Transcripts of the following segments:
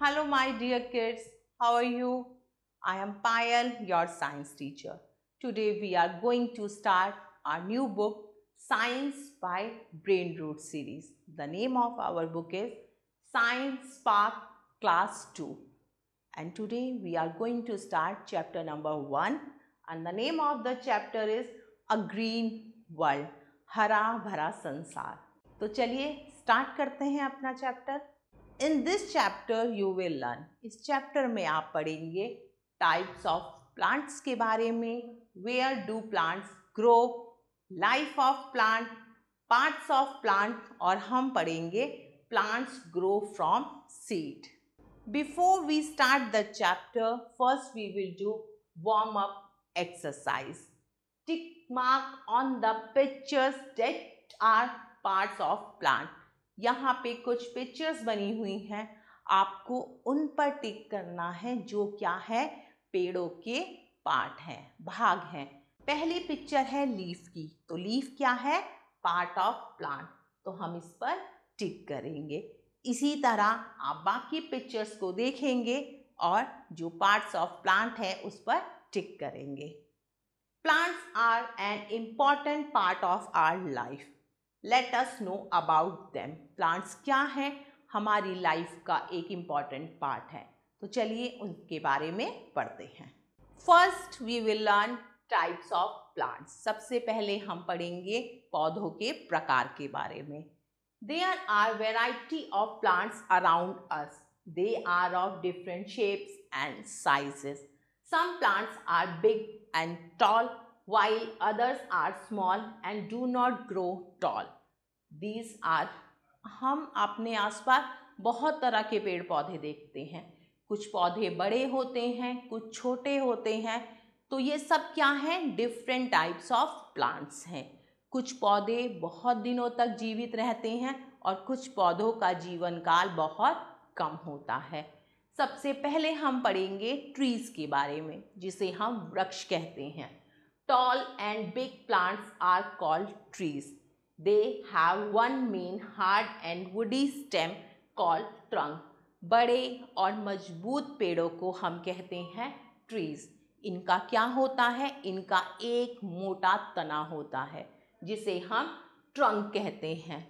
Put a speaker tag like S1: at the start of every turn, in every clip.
S1: Hello, my dear kids. How are you? I am Payal, your science teacher. Today we are going to start our new book, Science by Brain Root series. The name of our book is Science Spark Class 2. And today we are going to start chapter number 1 and the name of the chapter is A Green World. हरा भरा संसार तो चलिए start करते हैं अपना chapter in this chapter you will learn इस chapter में आप पढ़ेंगे टाइप्स ऑफ़ प्लांट्स के बारे में where do plants grow life of plant parts of plant और हम पढ़ेंगे plants grow from seed before we start the chapter first we will do warm up exercise tick mark on the pictures that are parts of plant यहाँ पे कुछ pictures बनी हुई हैं। आपको उन पर टिक करना है जो क्या है? पेड़ों के पार्ट हैं, भाग हैं। पहली पिक्चर है लीफ की। तो लीफ क्या है? पार्ट ऑफ़ प्लांट तो हम इस पर टिक करेंगे। इसी तरह आप बाकी पिक्चर्स को देखेंगे और जो पार्ट्स ऑफ़ प्लांट है उस पर टिक करेंगे। Plants are an important part of our life let us know about them plants क्या हैं? हमारी लाइफ का एक इंपॉर्टेंट पार्ट है। तो चलिए उनके बारे में पढ़ते हैं। First we will learn types of plants सबसे पहले हम पढ़ेंगे पौधों के प्रकार के बारे में। There are variety of plants around us they are of different shapes and sizes some plants are big and tall while others are small and do not grow tall. These are, हम अपने आसपास बहुत तरह के पेड़ पौधे देखते हैं। कुछ पौधे बड़े होते हैं, कुछ छोटे होते हैं। तो ये सब क्या हैं? डिफरेंट टाइप्स ऑफ़ प्लांट्स हैं। कुछ पौधे बहुत दिनों तक जीवित रहते हैं और कुछ पौधों का जीवन काल बहुत कम होता है। सबसे पहले हम पढ़ेंगे ट्रीज़ के बारे में, जिसे हम वृक्ष कहते हैं। Tall and big plants are called trees. They have one main hard and woody stem called trunk. बड़े और मज़बूत पेड़ों को हम कहते हैं ट्रीज इनका क्या होता है? इनका एक मोटा तना होता है, जिसे हम ट्रंक कहते हैं.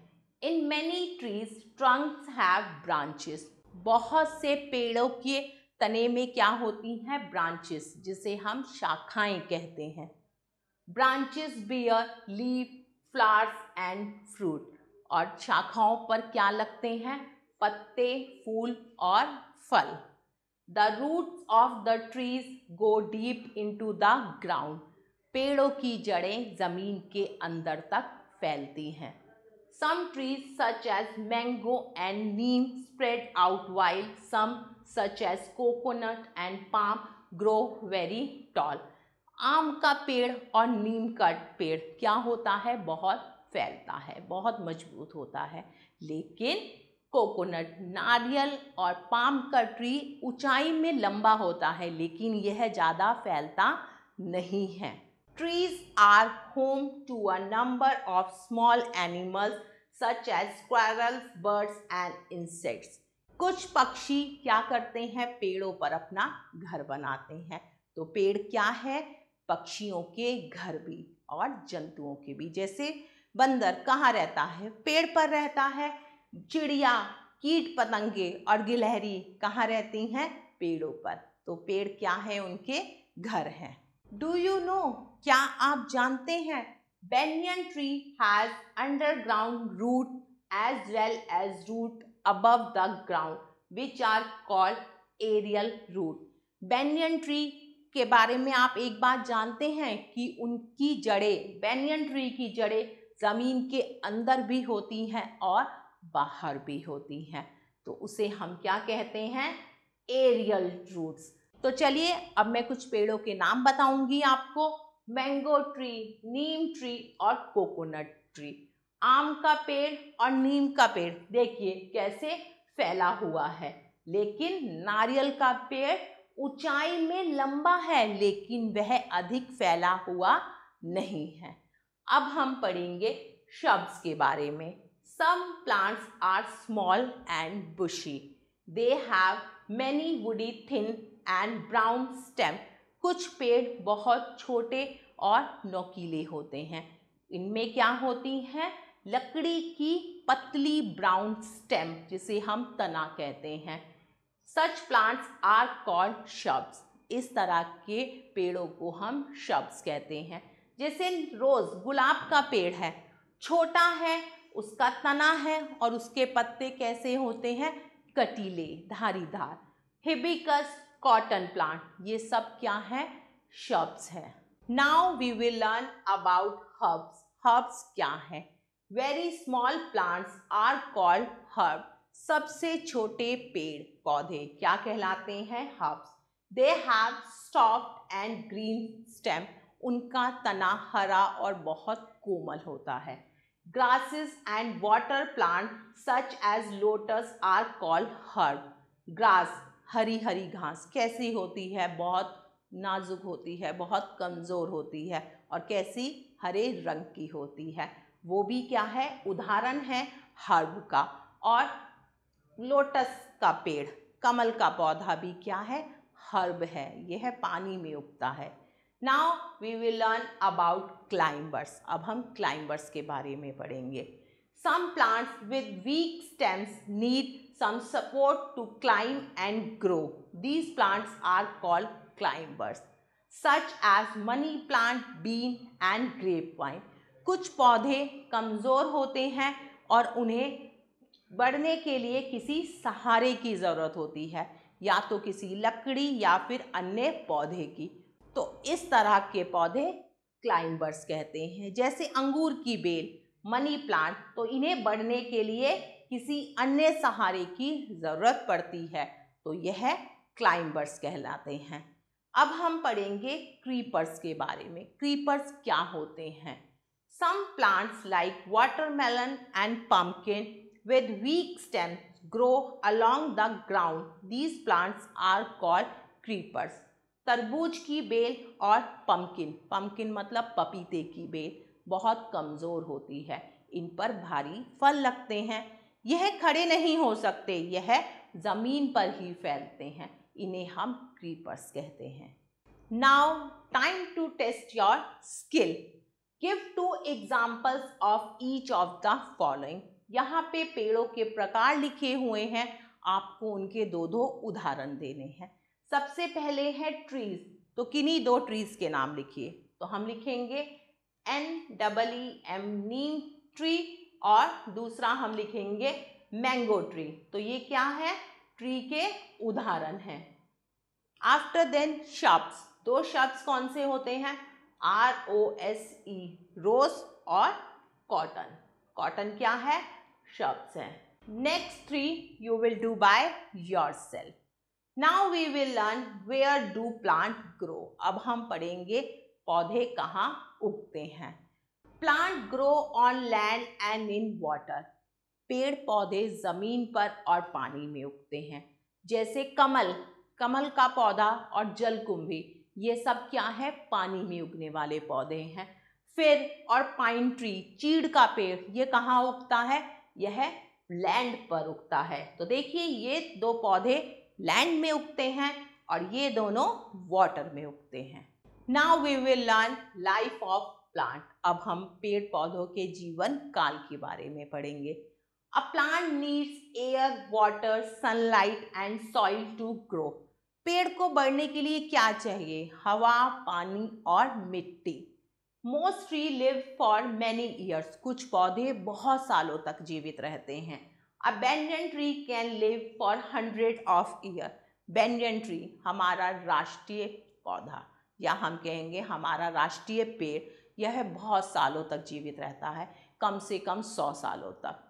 S1: In many trees trunks have branches बहुत से पेड़ों के तने में क्या होती हैं? ब्रांचेस जिसे हम शाखाएँ कहते हैं. Branches bear leaf flowers and fruit और शाखाओं पर क्या लगते हैं? पत्ते, फूल और फल. The roots of the trees go deep into the ground पेड़ों की जड़ें ज़मीन के अंदर तक फैलती हैं. Some trees such as mango and neem spread out while some such as coconut and palm grow very tall आम का पेड़ और नीम का पेड़ क्या होता है? बहुत फैलता है, बहुत मज़बूत होता है। लेकिन कोकोनट, नारियल और पाम का ट्री ऊंचाई में लंबा होता है, लेकिन यह ज़्यादा फैलता नहीं है। Trees are home to a number of small animals such as squirrels birds and insects. कुछ पक्षी क्या करते हैं? पेड़ों पर अपना घर बनाते हैं। तो पेड़ क्या है? पक्षियों के घर भी और जंतुओं के भी। जैसे बंदर कहाँ रहता है? पेड़ पर रहता है। चिड़िया, कीट पतंगे और गिलहरी कहाँ रहती हैं? पेड़ों पर। तो पेड़ क्या है? उनके घर हैं। डू यू नो क्या आप जानते हैं? Banyan tree has underground root as well as root above the ground which are called aerial root banyan tree के बारे में आप एक बात जानते हैं कि उनकी जड़ें बैनियन ट्री की जड़ें ज़मीन के अंदर भी होती हैं और बाहर भी होती हैं। तो उसे हम क्या कहते हैं? एरियल रूट्स तो चलिए, अब मैं कुछ पेड़ों के नाम बताऊँगी आपको। मैंगो ट्री नीम ट्री और कोकोनट ट्री आम का पेड़ और नीम का पेड़ देखिए कैसे फैला हुआ है। लेकिन नारियल का पेड़ ऊंचाई में लंबा है, लेकिन वह अधिक फैला हुआ नहीं है। अब हम पढ़ेंगे शब्द के बारे में। Some plants are small and bushy they have many woody thin and brown stem कुछ पेड़ बहुत छोटे और नोकीले होते हैं। इनमें क्या होती हैं? लकड़ी की पतली ब्राउन स्टेम जिसे हम तना कहते हैं। Such plants are called shrubs इस तरह के पेड़ों को हम शब्स कहते हैं। जैसे रोज़ गुलाब का पेड़ है। छोटा है, उसका तना है और उसके पत्ते कैसे होते हैं? कटीले, धारीदार। हिबिकस कॉटन प्लांट ये सब क्या है? शब्स है। Now we will learn about herbs herbs क्या है? Very small plants are called herb सबसे छोटे पेड़ पौधे क्या कहलाते हैं? Herbs. They have soft and green stem उनका तना हरा और बहुत कोमल होता है। Grasses and water plant, such as lotus, are called herb. Grass, हरी हरी घास, कैसी होती है? बहुत नाजुक होती है, बहुत कमज़ोर होती है और कैसी? हरे रंग की होती है। वो भी क्या है? उदाहरण है हर्ब का। और लोटस का पेड़, कमल का पौधा भी क्या है? हर्ब है। यह पानी में उगता है। Now we will learn about climbers अब हम क्लाइंबर्स के बारे में पढ़ेंगे। Some plants with weak stems need some support to climb and grow these plants are called climbers such as money plant bean and grape vine कुछ पौधे कमज़ोर होते हैं और उन्हें बढ़ने के लिए किसी सहारे की ज़रूरत होती है, या तो किसी लकड़ी या फिर अन्य पौधे की। तो इस तरह के पौधे क्लाइंबर्स कहते हैं। जैसे अंगूर की बेल मनी प्लांट तो इन्हें बढ़ने के लिए किसी अन्य सहारे की ज़रूरत पड़ती है तो यह क्लाइंबर्स कहलाते हैं। अब हम पढ़ेंगे क्रीपर्स के बारे में। क्रीपर्स क्या होते हैं? Some plants like watermelon and pumpkin with weak stem grow along the ground these plants are called creepers तरबूज की बेल और पम्पकिन पम्पकिन मतलब पपीते की बेल बहुत कमज़ोर होती है। इन पर भारी फल लगते हैं। यह खड़े नहीं हो सकते। यह ज़मीन पर ही फैलते हैं। इन्हें हम क्रीपर्स कहते हैं। Now time to test your skill give two examples of each of the following यहाँ पे पेड़ों के प्रकार लिखे हुए हैं। आपको उनके दो दो उदाहरण देने हैं। सबसे पहले है ट्रीज तो किन्हीं दो ट्रीज के नाम लिखिए? तो हम लिखेंगे N double E M neem tree और दूसरा हम लिखेंगे मैंगो ट्री तो ये क्या है? ट्री के उदाहरण हैं। आफ्टर देन शब्स दो शब्द कौन से होते हैं? आर ओ एस ई रोज और कॉटन कॉटन क्या है? शब्द हैं। Next three you will do by yourself now we will learn where do plant grow अब हम पढ़ेंगे पौधे कहाँ उगते हैं। Plant grow on land and in water पेड़ पौधे ज़मीन पर और पानी में उगते हैं। जैसे कमल कमल का पौधा और जलकुंभी, ये सब क्या है? पानी में उगने वाले पौधे हैं। फिर और पाइन ट्री चीड़ का पेड़, ये कहाँ उगता है? यह लैंड पर उगता है। तो देखिए, ये दो पौधे लैंड में उगते हैं और ये दोनों वाटर में उगते हैं। Now we will learn life of plant अब हम पेड़ पौधों के जीवन काल के बारे में पढ़ेंगे। A plant needs air water sunlight and soil to grow पेड़ को बढ़ने के लिए क्या चाहिए? हवा, पानी और मिट्टी। Most tree live for many years कुछ पौधे बहुत सालों तक जीवित रहते हैं। A banyan tree can live for hundred of year banyan tree हमारा राष्ट्रीय पौधा। या हम कहेंगे हमारा राष्ट्रीय पेड़। यह बहुत सालों तक जीवित रहता है। कम से कम सौ सालों तक।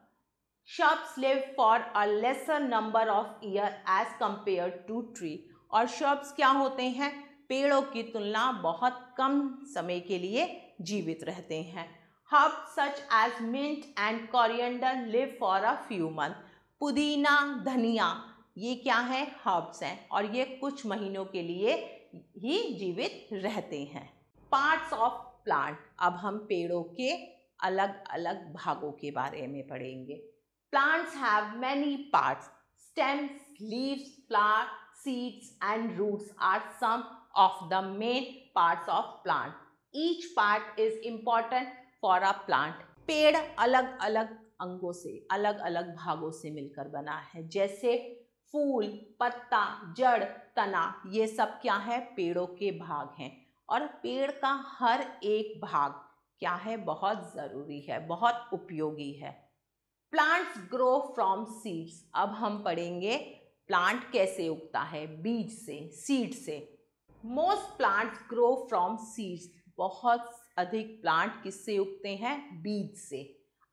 S1: Shrubs live for a lesser number of year as compare to tree और शब्स क्या होते हैं? पेड़ों की तुलना बहुत कम समय के लिए जीवित रहते हैं। Herbs such as mint and coriander live for a few months. पुदीना धनिया ये क्या है? हर्ब्स हैं और ये कुछ महीनों के लिए ही जीवित रहते हैं। पार्ट्स ऑफ़ प्लांट अब हम पेड़ों के अलग अलग भागों के बारे में पढ़ेंगे। Plants have many parts stems leaves, flower, seeds and roots are some of the main parts of plant. Each part is important for a plant. पेड़ अलग अलग अंगों से अलग अलग भागों से मिलकर बना है। जैसे फूल, पत्ता, जड़, तना, ये सब क्या है? पेड़ों के भाग हैं। और पेड़ का हर एक भाग क्या है? बहुत ज़रूरी है, बहुत उपयोगी है। प्लांट्स ग्रो फ्रॉम सीड्स अब हम पढ़ेंगे प्लांट कैसे उगता है? बीज से सीड से। Most plants grow from seeds बहुत अधिक प्लांट किससे उगते हैं? बीज से।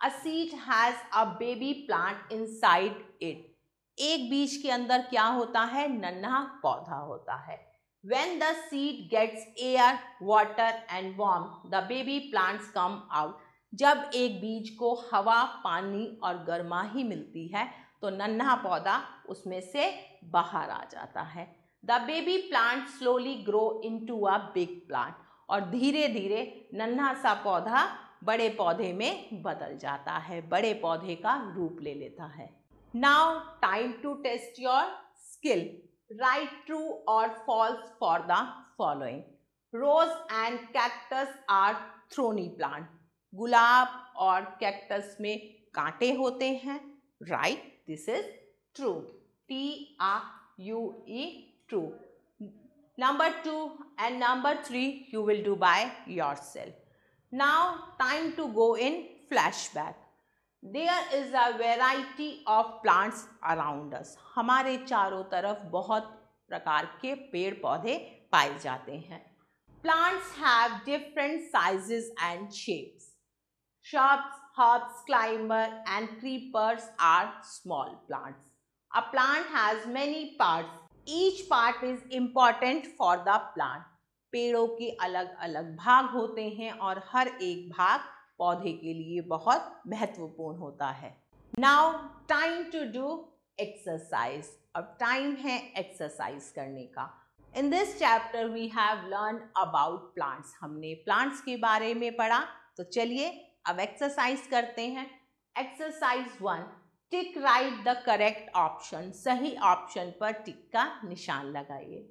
S1: A seed has a baby plant inside it एक बीज के अंदर क्या होता है? नन्हा पौधा होता है। When the seed gets air water and warm the baby plants come out जब एक बीज को हवा, पानी और गर्मा ही मिलती है तो नन्हा पौधा उसमें से बाहर आ जाता है। The baby plant slowly grow into a big plant और धीरे धीरे नन्हा सा पौधा बड़े पौधे में बदल जाता है, बड़े पौधे का रूप ले लेता है। Now time to test your skill right true और false for the following rose and cactus are thorny plant गुलाब और कैक्टस में कांटे होते हैं। Right this is true T R U E true. Number two and number three you will do by yourself. Now time to go in flashback. There is a variety of plants around us. हमारे चारों तरफ़ बहुत प्रकार के पेड़ पौधे पाए जाते हैं Plants have different sizes and shapes. Shrubs herbs, climber and creepers are small plants. A plant has many parts. Each part is important for the plant. पेड़ों के अलग अलग भाग होते हैं और हर एक भाग पौधे के लिए बहुत महत्वपूर्ण होता है। Now time to do exercise अब टाइम है एक्सरसाइज करने का। In this chapter we have learn about plants हमने प्लांट्स के बारे में पढ़ा तो चलिए अब एक्सरसाइज करते हैं। Exercise one tick right the correct option, सही ऑप्शन पर टिक का निशान लगाइए।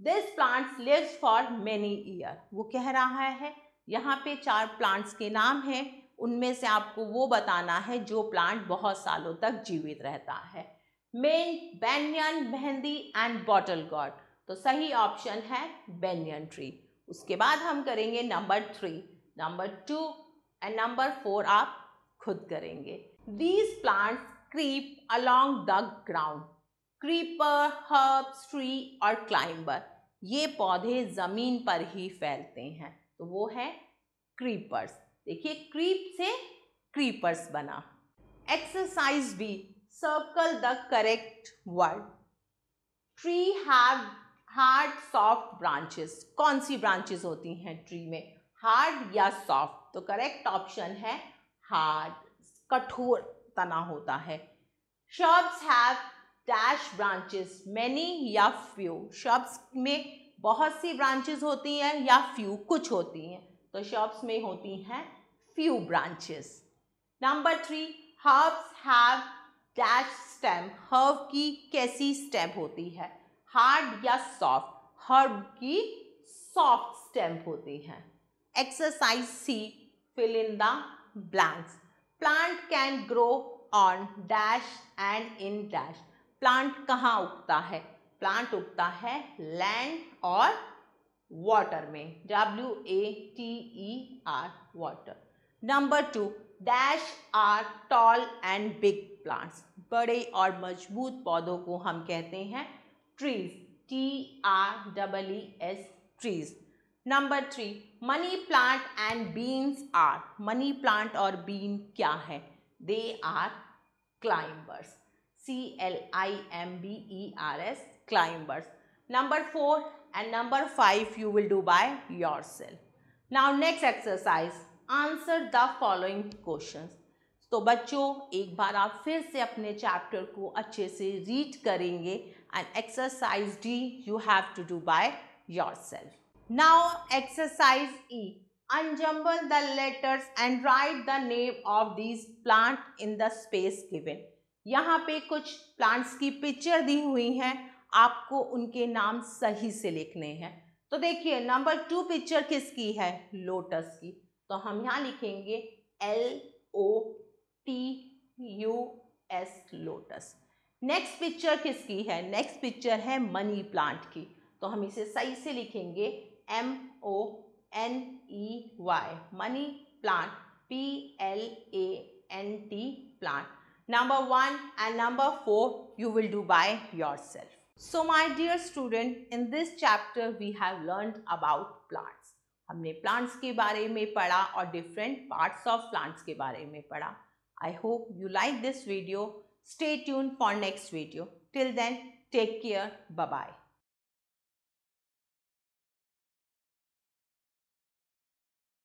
S1: This plants lives for many year वो कह रहा है, यहाँ पे चार प्लांट्स के नाम हैं, उनमें से आपको वो बताना है जो प्लांट बहुत सालों तक जीवित रहता है। Main banyan mehndi and bottle gourd तो सही ऑप्शन है बेनियन ट्री उसके बाद हम करेंगे number three number two and number four आप खुद करेंगे। These plants creep along the ground creeper herb tree और क्लाइंबर ये पौधे ज़मीन पर ही फैलते हैं। तो वो है क्रीपर्स देखिए क्रीप से क्रीपर्स बना। Exercise B circle the correct word tree have hard soft branches कौन सी ब्रांचेस होती हैं ट्री में? हार्ड या सॉफ्ट तो करेक्ट ऑप्शन है हार्ड कठोर. तना होता है। Shrubs have dash branches many या फ्यू शब्स में बहुत सी ब्रांचेस होती हैं या फ्यू कुछ होती हैं। तो शब्स में होती हैं few branches number three herbs have dash stem herb की कैसी स्टेम होती है? हार्ड या सॉफ्ट हर्ब की सॉफ्ट स्टेम होती हैं। Exercise C Fill in the blanks. Plant can grow on dash and in dash plant कहाँ उगता है? प्लांट उगता है लैंड और वाटर में. W A T E R water number two dash are tall and big plants बड़े और मज़बूत पौधों को हम कहते हैं trees T R double E S trees number three money plant and beans are, money plant और बीन क्या है? They are climbers C L I M B E R S climbers. Number four and number five you will do by yourself now next exercise, answer the following question तो बच्चों, एक बार आप फिर से अपने चैप्टर को अच्छे से रीड करेंगे। And exercise D you have to do by yourself Now exercise E. Unjumble the letters and write the name of these plant in the space given. यहाँ पे कुछ प्लांट्स की पिक्चर दी हुई हैं। आपको उनके नाम सही से लिखने हैं। तो देखिए नंबर टू पिक्चर किसकी है? लोटस की। तो हम यहाँ लिखेंगे L O T U S lotus next picture किसकी है? नेक्स्ट पिक्चर है मनी प्लांट की। तो हम इसे सही से लिखेंगे M O N E Y money plant P L A N T plant number 1 and number 4 you will do by yourself so my dear student in this chapter we have learned about plants हमने plants के बारे में पढ़ा और different parts of plants के बारे में पढ़ा I hope you like this video stay tune for next video till then take care bye